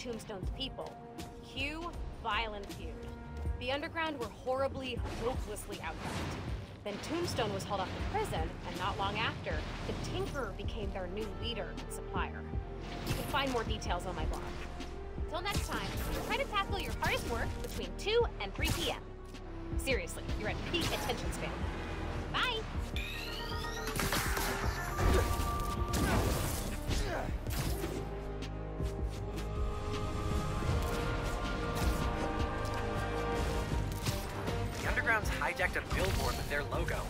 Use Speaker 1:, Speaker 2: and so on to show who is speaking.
Speaker 1: Tombstone's people. Cue violent feud. The Underground were horribly, hopelessly outgunned. Then Tombstone was hauled off to prison, and not long after, the Tinkerer became their new leader and supplier. You can find more details on my blog. Until next time, try to tackle your hardest work between 2 and 3 p.m. Seriously, you're at peak attention span.
Speaker 2: Hijacked a billboard with their logo.